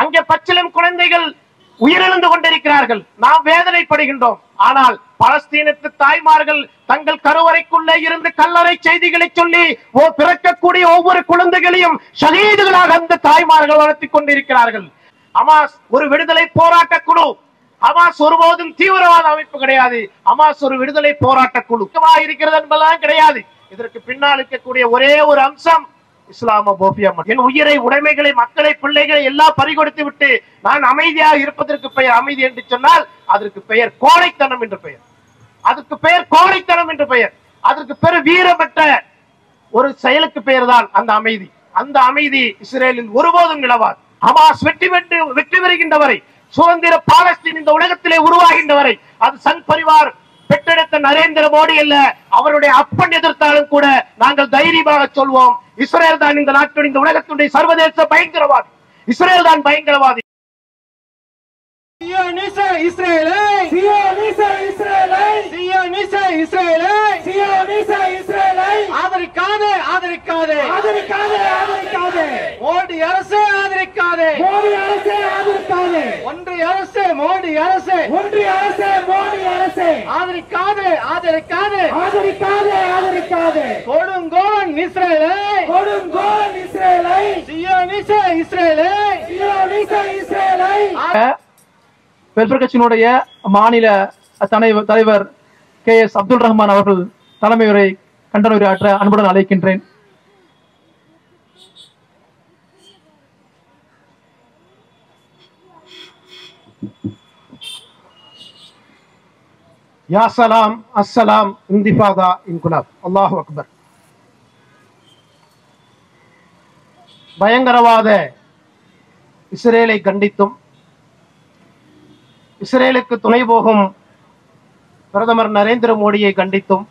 அங்கே பச்சிலம் குழந்தைகள் உயிரிழந்து கொண்டிருக்கிறார்கள். நாம் வேதனைப்படுகின்றோம். ஆனால் பலஸ்தீனத்து தாய்மார்கள் தங்கள் கருவறைக்குள்ளே இருந்து கல்லறை செய்திகளை சொல்லி ஓ பிறக்கக்கூடிய ஒவ்வொரு குழந்தைகளையும் ஷஹீதுகளாக அந்த தாய்மார்கள் வளர்த்திக் கொண்டிருக்கிறார்கள். அமாஸ் ஒரு விடுதலை போராட்ட குழு. அமாஸ் ஒருபோதும் தீவிரவாத அமைப்பு கிடையாது. அமாஸ் ஒரு விடுதலை போராட்ட குழு. இருக்கிறது என்பதெல்லாம் கிடையாது. இதற்கு பின்னால் இருக்கக்கூடிய ஒரே ஒரு அம்சம் இஸ்லாமோபியா என் உயிரை உடைமைகளை மக்களை பிள்ளைகளை எல்லாம் பறிகொடுத்து விட்டு நான் அமைதியாக இருப்பதற்கு பெயர் அமைதி என்று சொன்னால் அதற்கு பெயர் கோழைத்தனம் என்று பெயர். அதற்கு பெயர் கோழைத்தனம் என்று பெயர். அதற்கு பெயர் வீரமற்ற ஒரு செயலுக்கு பெயர் தான் அந்த அமைதி. அந்த அமைதி இஸ்ரேலில் ஒருபோதும் நிலவாது. ஹமாஸ் வெற்றி பெற்று வெற்றி பெறுகின்ற வரை சுதந்திர பாலஸ்தீன் இந்த உலகத்திலே உருவாகின்ற வரை அது சங் பரிவார் பெற்றெடுத்த நரேந்திர மோடி அல்ல அவருடைய அப்பன் எதிர்த்தாலும் கூட நாங்கள் தைரியமாக சொல்வோம் இஸ்ரேல் தான் இந்த நாட்டுடைய இந்த உலகத்துடைய சர்வதேச பயங்கரவாதி. இஸ்ரேல் தான் பயங்கரவாதி. இஸ்ரேலை இஸ்ரேலை இஸ்ரேலை. ஆதரிக்காதே ஆதரிக்காதே. ஆதரிக்காதே ஆதரிக்காதே. மோடி அரசு ஆதரிக்காதே. மோடி அரசே ஆதரிக்காதே. ஒன்றிய அரசு மோடி அரசு. ஒன்றிய அரசே மோடி அரசே. ஆதரிக்காதே ஆதரிக்காதே. ஆதரிக்காதே ஆதரிக்காதே. கொடுங்கோன் இஸ்ரேலை. கொடுங்கோல் இஸ்ரேலை. சியோனிச இஸ்ரேலை. சியோனிச இஸ்ரேலை. வெல்ஃபேர் கட்சியினுடைய மாநில தலைவர் தலைவர் கே எஸ் அப்துல் ரஹ்மான் அவர்கள் தலைமையுரை கண்டன உரையாற்ற அன்புடன் அழைக்கின்றேன். யா சலாம் அஸ்ஸலாம் இந்திஃபாதா இன்குலாப். அல்லாஹு அக்பர். பயங்கரவாத இஸ்ரேலை கண்டித்தும் இஸ்ரேலுக்கு துணை போகும் பிரதமர் நரேந்திர மோடியை கண்டித்தும்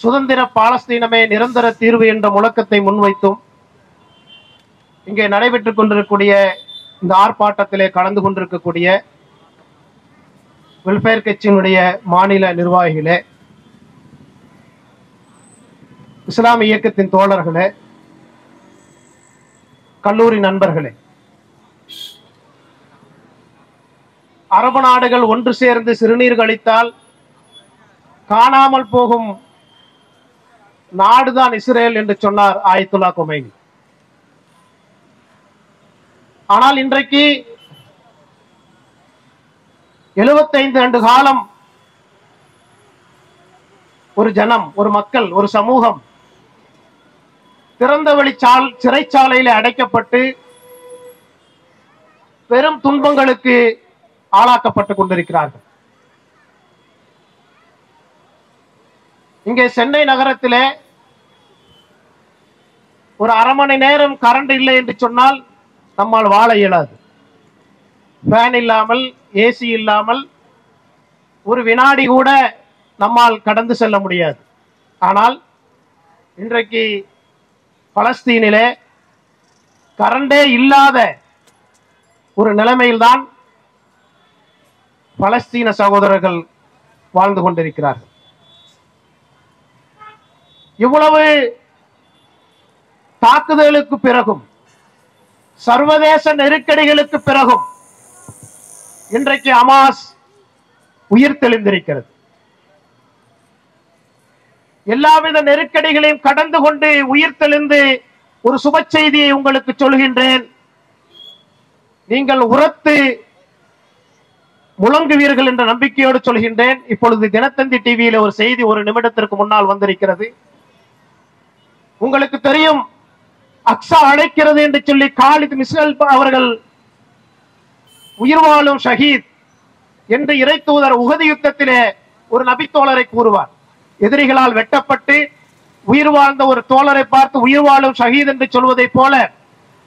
சுதந்திர பாலஸ்தீனமே நிரந்தர தீர்வு என்ற முழக்கத்தை முன்வைத்தும் இங்கே நடைபெற்றுக் கொண்டிருக்கக்கூடிய இந்த ஆர்ப்பாட்டத்திலே கலந்து கொண்டிருக்கக்கூடிய வெல்ஃபேர் கட்சியினுடைய மாநில நிர்வாகிகளே இஸ்லாமிய இயக்கத்தின் தோழர்களே கல்லூரி நண்பர்களே அரபு நாடுகள் ஒன்று சேர்ந்து சிறுநீர் கழித்தால் காணாமல் போகும் நாடுதான் இஸ்ரேல் என்று சொன்னார் ஆயத்துல்லா கொமைனி. ஆனால் இன்றைக்கு எழுபத்தைந்து ஆண்டு காலம் ஒரு ஜனம் ஒரு மக்கள் ஒரு சமூகம் திறந்தவெளி சால் சிறைச்சாலையில அடைக்கப்பட்டு பெரும் துன்பங்களுக்கு ஆளாக்கப்பட்டுக் கொண்டிருக்கிறார்கள். இங்கே சென்னை நகரத்திலே ஒரு அரை மணி நேரம் கரண்ட் இல்லை என்று சொன்னால் நம்மால் வாழ இயலாது. ஃபேன் இல்லாமல் ஏசி இல்லாமல் ஒரு வினாடி கூட நம்மால் கடந்து செல்ல முடியாது. ஆனால் இன்றைக்கு பலஸ்தீனிலே கரண்டே இல்லாத ஒரு நிலைமையில்தான் பலஸ்தீன சகோதரர்கள் வாழ்ந்து கொண்டிருக்கிறார்கள். இவ்வளவு தாக்குதலுக்கு பிறகும் சர்வதேச நெருக்கடிகளுக்கு பிறகும் இன்றைக்கு அமாஸ் உயிர் தெளிந்திருக்கிறது. எல்லாவித நெருக்கடிகளையும் கடந்து கொண்டு உயிர் தெளிந்து ஒரு சுப செய்தியை உங்களுக்கு சொல்கின்றேன். நீங்கள் உரத்து முழங்குவீர்கள் என்ற நம்பிக்கையோடு சொல்கின்றேன். இப்பொழுது தினத்தந்தி டிவியில ஒரு செய்தி ஒரு நிமிடத்திற்கு முன்னால் வந்திருக்கிறது. உங்களுக்கு தெரியும் அக்ஸா அழைக்கிறது என்று சொல்லி காலித் மிஸ்ரல் அவர்கள் உயிர் வாழும் ஷஹீத் என்று இறை தூதர் உகதி யுத்தத்திலே ஒரு நபித்தோழரை கூறுவார். எதிரிகளால் வெட்டப்பட்டு உயிர் வாழ்ந்த ஒரு தோழரை பார்த்து உயிர் வாழும் ஷஹீத் என்று சொல்வதை போல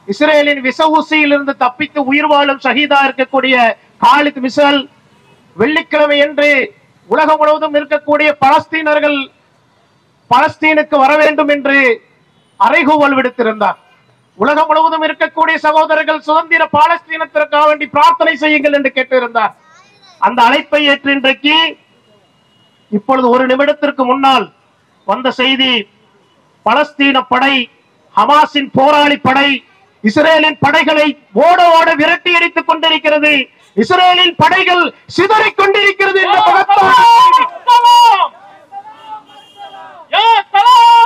இஸ்ரேலின் விச ஊசியிலிருந்து தப்பித்து உயிர் வாழும் ஷஹீதா இருக்கக்கூடிய காலித் மிசல் வெள்ளிக்கிழமை என்று உலகம் முழுவதும் இருக்கக்கூடிய பலஸ்தீனர்கள் பலஸ்தீனுக்கு வர வேண்டும் என்று அறைகூவல் விடுத்திருந்தார். உலகம் முழுவதும் இருக்கக்கூடிய சகோதரர்கள் சுதந்திர பாலஸ்தீனத்திற்காக வேண்டி பிரார்த்தனை செய்யுங்கள் என்று கேட்டிருந்தார். அந்த அழைப்பை ஏற்று இன்றைக்கு இப்பொழுது ஒரு நிமிடத்திற்கு முன்னால் வந்த செய்தி பலஸ்தீன படை ஹமாஸின் போராளி படை இஸ்ரேலின் படைகளை ஓட ஓட விரட்டி அடித்துக் கொண்டிருக்கிறது. இஸ்ரேலின் படைகள் சிதறிக் கொண்டிருக்கிறது என்ற மகத்தான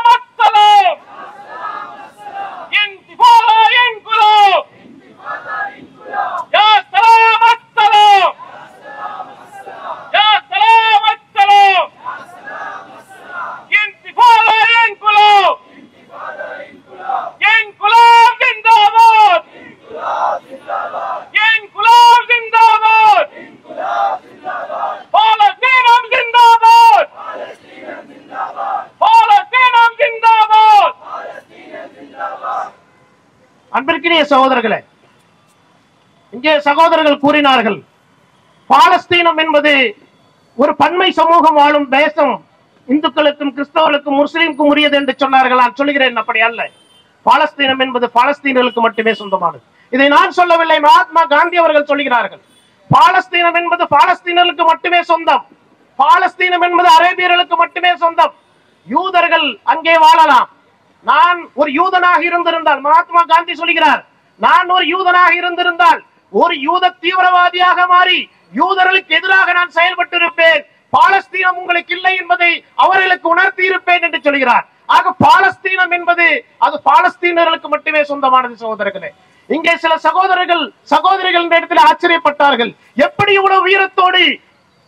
சகோதரர்களே இங்கே சகோதரர்கள் கூறினார்கள் பாலஸ்தீனம் என்பது ஒரு பன்மை சமூகம் வாழும் தேசம். இந்துக்களுக்கும் கிறிஸ்தவர்களுக்கும் முஸ்லிம்க்கும் உரியது என்று சொன்னார்கள். நான் சொல்கிறேன் அப்படி அல்ல. பாலஸ்தீனம் என்பது பாலஸ்தீனர்களுக்கு மட்டுமே சொந்தமானது. இதை நான் சொல்லவில்லை மகாத்மா காந்தி அவர்கள் சொல்கிறார்கள் பாலஸ்தீனம் என்பது பாலஸ்தீனர்களுக்கு மட்டுமே சொந்தம். பாலஸ்தீனம் என்பது அரேபியர்களுக்கு மட்டுமே சொந்தம். யூதர்கள் அங்கே வாழலாம். நான் ஒரு யூதனாக இருந்திருந்தால் மகாத்மா காந்தி சொல்கிறார் நான் ஒரு யூதனாக இருந்திருந்தால் ஒரு யூத தீவிரவாதியாக மாறி யூதர்களுக்கு எதிராக நான் செயல்பட்டு இருப்பேன் பாலஸ்தீனம் உங்களுக்கு இல்லை என்பதை அவர்களுக்கு உணர்த்தி இருப்பேன் என்று சொல்கிறார். ஆக பாலஸ்தீனம் என்பது அது பாலஸ்தீனர்களுக்கு மட்டுமே சொந்தமானது சகோதரர்களே. இங்கே சில சகோதரர்கள் சகோதரிகள் இந்த இடத்துல ஆச்சரியப்பட்டார்கள். எப்படி இவ்வளவு வீரத்தோடு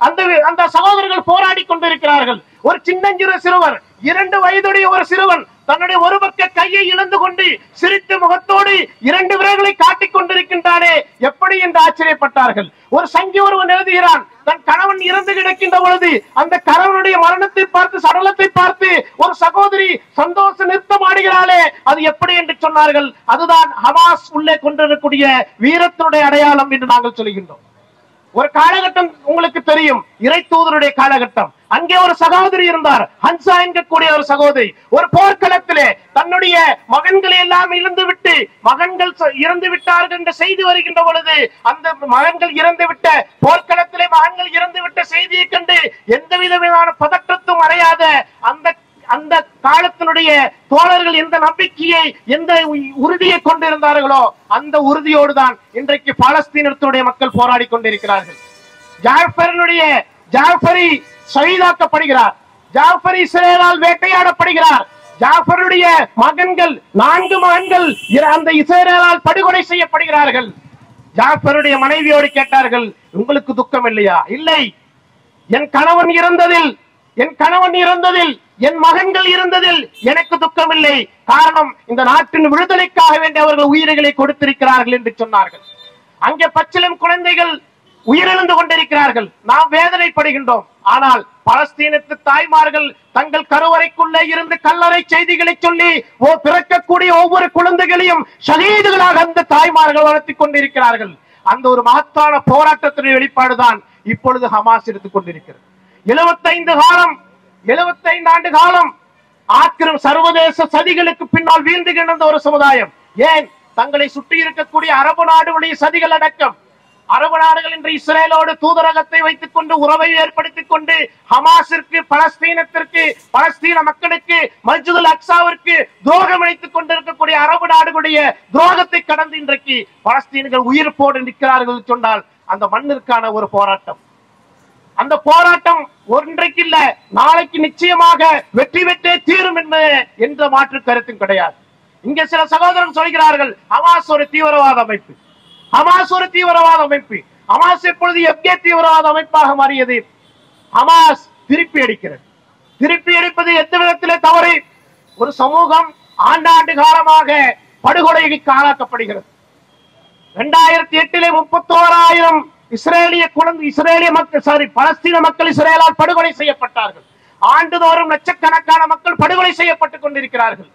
அந்த அந்த சகோதரர்கள் போராடி கொண்டிருக்கிறார்கள். ஒரு சின்னஞ்சிறு சிறுவர் இரண்டு வயதுடைய ஒரு சிறுவன் தன்னுடைய ஒரு பக்க கையை இழந்து கொண்டு சிரித்த முகத்தோடு இரண்டு விரல்களை காட்டிக் கொண்டிருக்கின்றானே. எப்படி என்று ஆச்சரியப்பட்டார்கள். ஒரு சங்கி ஒருவன் எழுதுகிறான் தன் கணவன் இறந்து கிடக்கின்ற பொழுது அந்த கணவனுடைய மரணத்தை பார்த்து சடலத்தை பார்த்து ஒரு சகோதரி சந்தோஷ நிறுத்தம் ஆடுகிறாளே. அது எப்படி என்று சொன்னார்கள். அதுதான் ஹமாஸ் உள்ளே கொண்டிருக்கக்கூடிய வீரத்தினுடைய அடையாளம் என்று நாங்கள் சொல்கின்றோம். ஒரு காலகட்டம் உங்களுக்கு தெரியும். இறை தூதருடைய காலகட்டம். அங்கே ஒரு சகோதரி இருந்தார். ஹன்சா என்கக்கூடிய ஒரு சகோதரி. ஒரு போர்க்களத்திலே தன்னுடைய மகன்களை எல்லாம் இழந்து விட்டு மகன்கள் இறந்து விட்டார்கள் என்ற செய்தி வருகின்ற பொழுது அந்த மகன்கள் இறந்து விட்ட போர்க்களத்திலே மகன்கள் இறந்து விட்ட செய்தியை கண்டு எந்த விதமான பதற்றத்தும் அடையாத அந்த அந்த காலத்தினுடைய தோழர்கள் எந்த நம்பிக்கையை எந்த உறுதியை கொண்டிருந்தார்களோ அந்த உறுதியோடு தான் இன்றைக்கு பாலஸ்தீனத்தினுடைய மக்கள் போராடி கொண்டிருக்கிறார்கள். ஜாஃபரனுடைய ஜாஃபரி ஷஹீதாக்கப்படுகிறார் ஜாஃபர் இஸ்ரேலால் வேட்டையாடப்படுகிறார். ஜாஃபருடைய மகன்கள் நான்கு மகன்கள் அந்த இஸ்ரேலால் படுகொலை செய்யப்படுகிறார்கள். ஜாஃபருடைய மனைவியோடு கேட்டார்கள் உங்களுக்கு துக்கம் இல்லையா இல்லை. என் கணவன் இறந்ததில் என் கணவன் இறந்ததில் என் மகன்கள் இருந்ததில் எனக்கு துக்கம் இல்லை காரணம் இந்த நாட்டின் விடுதலைக்காக வேண்டி அவர்கள் உயிர்களை கொடுத்திருக்கிறார்கள் என்று சொன்னார்கள். அங்கே பச்சிலம் குழந்தைகள் உயிரிழந்து கொண்டிருக்கிறார்கள். நாம் வேதனைப்படுகின்றோம். ஆனால் பலஸ்தீனத்து தாய்மார்கள் தங்கள் கருவறைக்குள்ளே இருந்து கல்லறை செய்திகளை சொல்லி ஓ பிறக்கக்கூடிய ஒவ்வொரு குழந்தைகளையும் ஷஹீதுகளாக அந்த தாய்மார்கள் வளர்த்தி கொண்டிருக்கிறார்கள். அந்த ஒரு மகத்தான போராட்டத்தினுடைய வெளிப்பாடுதான் இப்பொழுது ஹமாஸ் எடுத்துக் கொண்டிருக்கிறது. எழுபத்தைந்து காலம் எழுபத்தைந்து ஆண்டு காலம் ஆக்கிரம் சர்வதேச சதிகளுக்கு பின்னால் வீழ்ந்து கிடந்த ஒரு சமுதாயம். ஏன்? தங்களை சுற்றி இருக்கக்கூடிய அரபு நாடுகளுடைய சதிகள் அடக்கம். அரபு நாடுகள் இன்று இஸ்ரேலோடு தூதரகத்தை வைத்துக் கொண்டு உறவை ஏற்படுத்திக் கொண்டு ஹமாஸிற்கு பலஸ்தீனத்திற்கு பலஸ்தீன மக்களுக்கு மஸ்ஜிதுல் அக்ஸாவிற்கு துரோகம் இணைத்துக் கொண்டிருக்கக்கூடிய அரபு நாடுகளுடைய துரோகத்தை கடந்து இன்றைக்கு பலஸ்தீனர்கள் உயிர் போடு நிற்கிறார்கள் சொன்னால் அந்த மண்ணிற்கான ஒரு போராட்டம். அந்த போராட்டம் ஒன்றைக்கு இல்ல நாளைக்கு நிச்சயமாக வெற்றி பெற்றே தீரும் என்ற மாற்று கருத்தும் கிடையாது. இங்க சில சகோதரர்கள் சொல்கிறார்கள் ஹமாஸ் ஒரு தீவிரவாத அமைப்பு. ஹமாஸ் ஒரு தீவிரவாத அமைப்பு. ஹமாஸ் எப்பொழுது எப்கே தீவிரவாத அமைப்பாக மாறியது. ஹமாஸ் திருப்பி அடிக்கிறது. திருப்பி அடிப்பது எந்த விதத்திலே தவறு? ஒரு சமூகம் ஆண்டாண்டு காலமாக படுகொலைக்கு ஆளாக்கப்படுகிறது. இரண்டாயிரத்தி எட்டிலே முப்பத்தோராயிரம் இஸ்ரேலிய குழந்தை இஸ்ரேலிய மக்கள் சாரி பலஸ்தீன மக்கள் இஸ்ரேலால் படுகொலை செய்யப்பட்டார்கள். ஆண்டுதோறும் லட்சக்கணக்கான மக்கள் படுகொலை செய்யப்பட்டுக் கொண்டிருக்கிறார்கள்.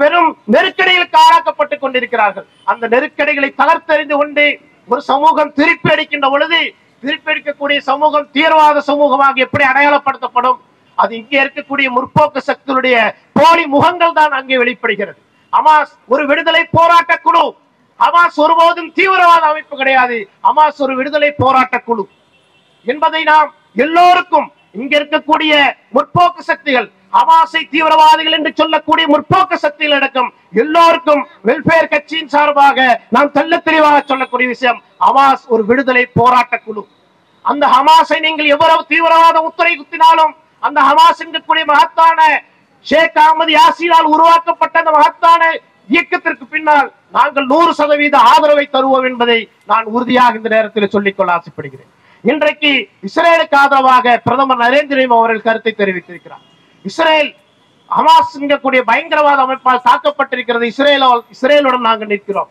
பெரும் நெருக்கடிகளுக்கு ஆளாக்கப்பட்டுக் கொண்டிருக்கிறார்கள். அந்த நெருக்கடிகளை தகர்த்தறிந்து கொண்டு ஒரு சமூகம் திருப்பி அடிக்கின்ற பொழுது திருப்பி அடிக்கக்கூடிய சமூகம் தீவிரவாத சமூகமாக எப்படி அடையாளப்படுத்தப்படும்? அது இங்கே இருக்கக்கூடிய முற்போக்கு சக்திகளுடைய போலி முகங்கள் தான் அங்கே வெளிப்படுகிறது. அமாஸ் ஒரு விடுதலை போராட்ட குழு ஹமாஸ் ஒருபோதும் தீவிரவாத அமைப்பு கிடையாது. ஹமாஸ் ஒரு விடுதலை போராட்ட குழு. என்பதை நாம் எல்லோருக்கும் இங்க இருக்கக்கூடிய முற்போக்கு சக்திகள் ஹமாஸை தீவிரவாதிகள் என்று சொல்லக்கூடிய முற்போக்கு சக்திகள் அடக்கம் எல்லோருக்கும் வெல்ஃபேர் கட்சியின் சார்பாக நாம் தெல்ல தெளிவாக சொல்லக்கூடிய விஷயம் ஹமாஸ் ஒரு விடுதலை போராட்ட குழு. அந்த ஹமாஸை நீங்கள் எவ்வளவு தீவிரவாத உத்தரை குத்தினாலும் அந்த ஹமாஸ் என்கக்கூடிய மகத்தான ஷேக் அகமது யாசினால் உருவாக்கப்பட்ட அந்த மகத்தான இயக்கத்திற்கு பின்னால் நாங்கள் நூறு சதவீத ஆதரவை தருவோம் என்பதை நான் உறுதியாக இந்த நேரத்தில் சொல்லிக்கொள்ள ஆசைப்படுகிறேன். இன்றைக்கு இஸ்ரேலுக்கு ஆதரவாக பிரதமர் நரேந்திர அவர்கள் கருத்தை தெரிவித்திருக்கிறார். இஸ்ரேல் ஹமாஸ் என்கக்கூடிய பயங்கரவாத அமைப்பால் தாக்கப்பட்டிருக்கிறது. இஸ்ரேலோ இஸ்ரேலுடன் நாங்கள் நிற்கிறோம்.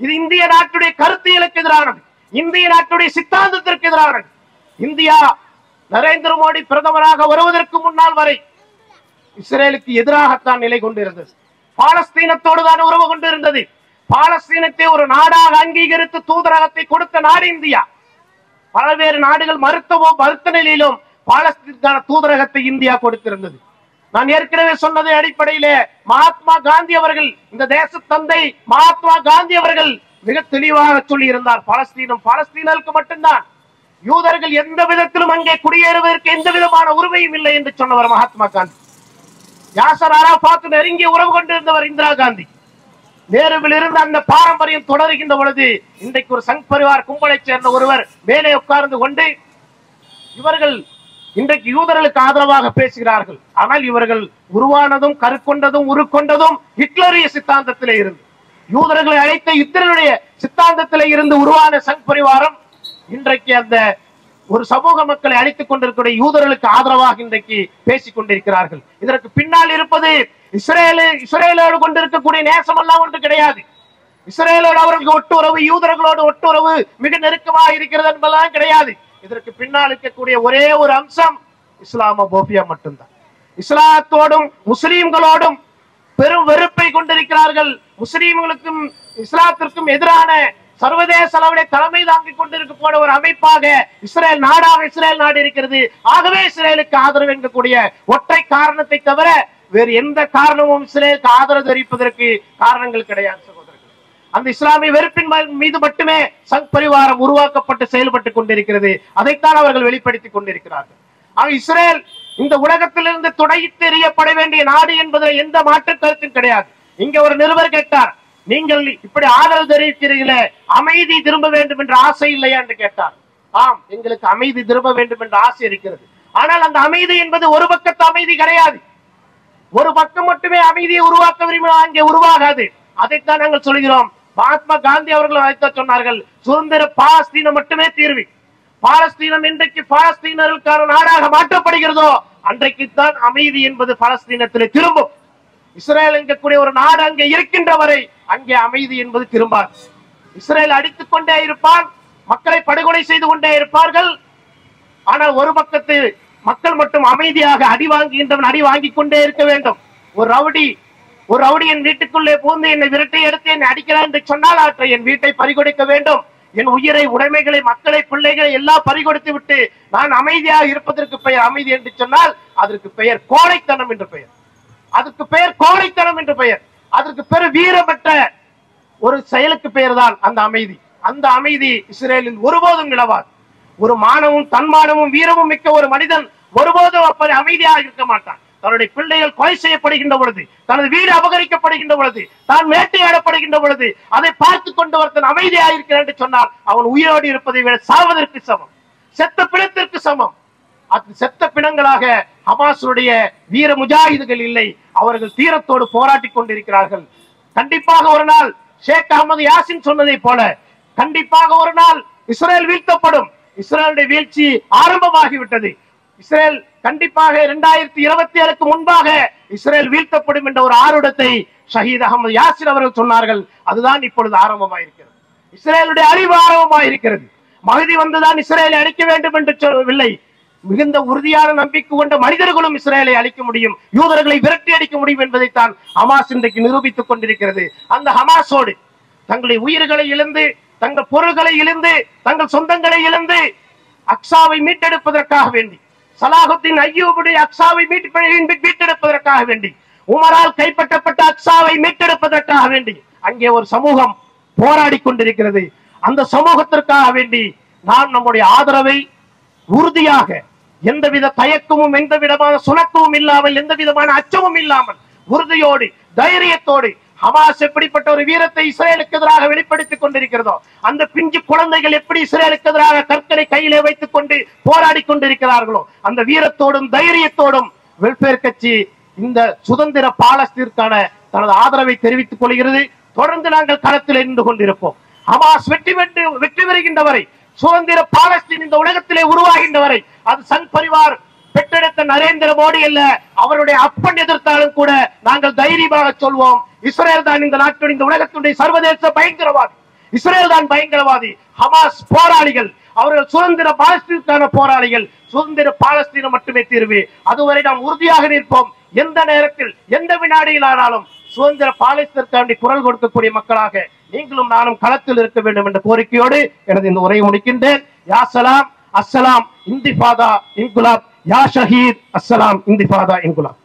இது இந்திய நாட்டுடைய கருத்தியலுக்கு எதிரானது. இந்திய நாட்டுடைய சித்தாந்தத்திற்கு எதிரானது. இந்தியா நரேந்திர மோடி பிரதமராக வருவதற்கு முன்னால் வரை இஸ்ரேலுக்கு எதிராகத்தான் நிலை கொண்டிருந்தது. பாலஸ்தீனத்தோடு தான் உறவு கொண்டிருந்தது. பாலஸ்தீனத்தை ஒரு நாடாக அங்கீகரித்து தூதரகத்தை கொடுத்த நாடு இந்தியா. பல்வேறு நாடுகள் மருத்துவம் மருத்த நிலையிலும் பாலஸ்தீனுக்கான தூதரகத்தை இந்தியா கொடுத்திருந்தது. நான் ஏற்கனவே சொன்னது அடிப்படையிலே மகாத்மா காந்தி அவர்கள் இந்த தேச தந்தை மகாத்மா காந்தி அவர்கள் மிக தெளிவாக சொல்லி இருந்தார் பாலஸ்தீனம் பாலஸ்தீனருக்கு மட்டும்தான். யூதர்கள் எந்த விதத்திலும் அங்கே குடியேறுவதற்கு எந்த விதமான உரிமையும் இல்லை என்று சொன்னவர் மகாத்மா காந்தி. யாசர் அரபாத் நெருங்கிய உறவு கொண்டிருந்தவர் இந்திரா காந்தி. நேருவில் இருந்து அந்த பாரம்பரியம் தொடருகின்ற பொழுது இன்றைக்கு ஒரு சங் பரிவார் கும்பலைச் சேர்ந்த ஒருவர் மேலே உட்கார்ந்து கொண்டு இவர்கள் இன்றைக்கு யூதர்களுக்கு ஆதரவாக பேசுகிறார்கள். ஆனால் இவர்கள் உருவானதும் கருக்கொண்டதும் உருக்கொண்டதும் ஹிட்லரிய சித்தாந்தத்திலே இருந்து. யூதர்களை அழைத்த ஹிட்லருடைய சித்தாந்தத்திலே இருந்து உருவான சங் பரிவாரம் இன்றைக்கு அந்த ஒரு சமூக மக்களை அழித்துக் கொண்டிருக்கிற யூதர்களுக்கு ஆதரவாக இன்றைக்கு பேசிக் கொண்டிருக்கிறார்கள். இதற்கு பின்னால் இருப்பது இஸ்ரேலு இஸ்ரேலோடு கொண்டிருக்கக்கூடிய நேசம் எல்லாம் ஒன்று கிடையாது. இஸ்ரேலோடு அவர்களுக்கு ஒட்டுறவு யூதர்களோடு ஒட்டுறவு மிக நெருக்கமாக இருக்கிறது என்பதெல்லாம் கிடையாது. இதற்கு பின்னால் இருக்கக்கூடிய ஒரே ஒரு அம்சம் இஸ்லாமோபியா மட்டும்தான். இஸ்லாத்தோடும் முஸ்லீம்களோடும் பெரும் வெறுப்பை கொண்டிருக்கிறார்கள். முஸ்லீம்களுக்கும் இஸ்லாத்திற்கும் எதிரான சர்வதேச அளவிலே தலைமை தாங்கிக் கொண்டிருக்கக்கூடிய ஒரு அமைப்பாக இஸ்ரேல் நாடாக இஸ்ரேல் நாடு இருக்கிறது. ஆகவே இஸ்ரேலுக்கு ஆதரவு என்கக்கூடிய ஒற்றை காரணத்தை தவிர வேறு எந்த காரணமும் இஸ்ரேலுக்கு ஆதரவு தெரிவிப்பதற்கு காரணங்கள் கிடையாது அந்த இஸ்லாமிய வெறுப்பின் மீது மட்டுமே சங் பரிவாரம் உருவாக்கப்பட்டு செயல்பட்டு கொண்டிருக்கிறது. அதைத்தான் அவர்கள் வெளிப்படுத்திக் கொண்டிருக்கிறார்கள். ஆக இஸ்ரேல் இந்த உலகத்திலிருந்து துடைத்து எறியப்பட வேண்டிய நாடு என்பதில் எந்த மாற்று கருத்தும் கிடையாது. இங்க ஒரு நிருபர் கேட்டார் நீங்கள் இப்படி ஆதரவு தெரிவிக்கிறீர்களே அமைதி திரும்ப வேண்டும் என்ற ஆசை இல்லையா என்று கேட்டார். ஆம் எங்களுக்கு அமைதி திரும்ப வேண்டும் என்ற ஆசை இருக்கிறது. ஆனால் அந்த அமைதி என்பது ஒரு பக்கத்து அமைதி கிடையாது. ஒரு பக்கம் மட்டுமே அமைதியை உருவாக்க விரும்பினால் அங்கே உருவாகாது. அதைத்தான் நாங்கள் சொல்கிறோம். மகாத்மா காந்தி அவர்கள் அதைத்தான் சொன்னார்கள் சுதந்திர பாலஸ்தீனம் மட்டுமே தீர்வு. பாலஸ்தீனம் இன்றைக்கு பாலஸ்தீனர்களுக்கான நாடாக மாற்றப்படுகிறதோ அன்றைக்குத்தான் அமைதி என்பது பாலஸ்தீனத்திலே திரும்பும். இஸ்ரேல் என்கக்கூடிய ஒரு நாடு அங்கே இருக்கின்ற வரை அங்கே அமைதி என்பது திரும்பாது. இஸ்ரேல் அடித்துக் கொண்டே இருப்பான் மக்களை படுகொலை செய்து கொண்டே இருப்பார்கள். ஆனால் ஒரு பக்கத்து மக்கள் மட்டும் அமைதியாக அடி வாங்குகின்றவன் அடி வாங்கிக் கொண்டே இருக்க வேண்டும். ஒரு ரவுடி ஒரு ரவுடி என் வீட்டுக்குள்ளே பூந்து என்னை விரட்டை எடுத்து என்னை அடிக்கிறான் என்று சொன்னால் அவற்றை என் வீட்டை பறிகொடுக்க வேண்டும். என் உயிரை உடைமைகளை மக்களை பிள்ளைகளை எல்லாம் பறிகொடுத்து விட்டு நான் அமைதியாக இருப்பதற்கு பெயர் அமைதி என்று சொன்னால் அதற்கு பெயர் கோழைத்தனம் என்று பெயர். அதுக்கு பெயர் கோழைத்தனம் என்று பெயர். அதற்கு பெரு வீரப்பட்ட ஒரு செயலுக்கு பெயர் தான் அந்த அமைதி. அந்த அமைதி இஸ்ரேலில் ஒருபோதும் நிலவாது. ஒரு மானமும் தன்மானமும் வீரமும் மிக்க ஒரு மனிதன் ஒருபோதும் அப்படி அமைதியாக இருக்க மாட்டான். தன்னுடைய பிள்ளைகள் கொலை செய்யப்படுகின்ற பொழுது தனது வீடு அபகரிக்கப்படுகின்ற பொழுது தான் வேட்டையாடப்படுகின்ற பொழுது அதை பார்த்து கொண்டு ஒருத்தன் அமைதியாக இருக்கிறான் என்று சொன்னால் அவன் உயிரோடு இருப்பதை விட சாவதற்கு சமம். செத்த பிணத்திற்கு சமம். அது செத்த பிணங்களாக ஹமாசுடைய வீர முஜாஹிதுகள் இல்லை. அவர்கள் தீரத்தோடு போராட்டி கொண்டிருக்கிறார்கள். கண்டிப்பாக ஒரு நாள் ஷேக் அகமது யாசின் சொன்னதை போல கண்டிப்பாக ஒரு நாள் இஸ்ரேல் வீழ்த்தப்படும். இஸ்ரேலுடைய வீழ்ச்சி ஆரம்பமாகிவிட்டது. இஸ்ரேல் கண்டிப்பாக இரண்டாயிரத்தி இருபத்தி ஏழுக்கு முன்பாக இஸ்ரேல் வீழ்த்தப்படும் என்ற ஒரு ஆர்வத்தை ஷஹீத் அகமது யாசின் அவர்கள் சொன்னார்கள். அதுதான் இப்பொழுது ஆரம்பமாயிருக்கிறது. இஸ்ரேலுடைய அழிவு ஆரம்பமாயிருக்கிறது. மகதி வந்துதான் இஸ்ரேலை அழிக்க வேண்டும் என்று சொல்லவில்லை. மிகுந்த உறுதியான நம்பிக்கை கொண்ட மனிதர்களும் இஸ்ரேலை அழிக்க முடியும். யூதர்களை விரட்டி அடிக்க முடியும் என்பதைத்தான் ஹமாஸ் இன்றைக்கு நிரூபித்துக் கொண்டிருக்கிறது. அந்த ஹமாஸோடு தங்களுடைய உயிர்களை இழந்து தங்கள் பொருள்களை இழந்து தங்கள் சொந்தங்களை இழந்து அக்ஸாவை மீட்டெடுப்பதற்காக வேண்டி சலாஹுத்தீன் ஐயூபுடைய அக்ஸாவை மீட்டெடுப்பதற்காக வேண்டி உமரால் கைப்பற்றப்பட்ட அக்ஸாவை மீட்டெடுப்பதற்காக வேண்டி அங்கே ஒரு சமூகம் போராடி கொண்டிருக்கிறது. அந்த சமூகத்திற்காக வேண்டி நாம் நம்முடைய ஆதரவை உறுதியாக எந்தவித தயக்கமும் எந்த விதமான சுணக்கமும் இல்லாமல் எந்த விதமான அச்சமும் இல்லாமல் உறுதியோடு தைரியத்தோடு ஹமாஸ் எப்படிப்பட்ட ஒரு வீரத்தை இஸ்ரேலுக்கு எதிராக வெளிப்படுத்திக் கொண்டிருக்கிறதோ அந்த பிஞ்சு குழந்தைகள் எப்படி இஸ்ரேலுக்கு எதிராக கற்களை கையிலே வைத்துக் கொண்டு போராடி கொண்டிருக்கிறார்களோ அந்த வீரத்தோடும் தைரியத்தோடும் வெல்பேர் கட்சி இந்த சுதந்திர பாலஸ்தீனுக்கான தனது ஆதரவை தெரிவித்துக் கொள்கிறது. தொடர்ந்து நாங்கள் களத்தில் இருந்து கொண்டிருப்போம். ஹமாஸ் வெற்றி பெற்று வெற்றி பெறுகின்ற வரை சுதந்திர பாலஸ்தீன் இந்த உலகத்திலே உருவாகின்ற வரை அது சங் பரிவார் பெற்றெடுத்த நரேந்திர மோடி அல்ல அவருடைய அப்பன் எதிர்த்தாலும் கூட நாங்கள் தைரியமாக சொல்வோம். இஸ்ரேல் தான் இந்த நாட்டுடைய இந்த உலகத்துடைய சர்வதேச பயங்கரவாதி. இஸ்ரேல் தான் பயங்கரவாதி. ஹமாஸ் போராளிகள். அவர்கள் சுதந்திர பாலஸ்தீனுக்கான போராளிகள். சுதந்திர பாலஸ்தீனம் மட்டுமே தீர்வு. அதுவரை நாம் உறுதியாக நிற்போம். எந்த நேரத்தில் எந்த வினாடியில் ஆனாலும் சுதந்திர பாலஸ்தீனத்திற்காண்டி குரல் கொடுக்கக்கூடிய மக்களாக நீங்களும் நானும் களத்தில் இருக்க வேண்டும் என்ற கோரிக்கையோடு எனது இந்த உரையை முடிக்கின்றேன். யா சலாம் அஸ்ஸலாம் இந்திஃபாதா இன்குலாப் யா ஷஹீத் அஸ்ஸலாம் இந்திஃபாதா இன்குலாப்.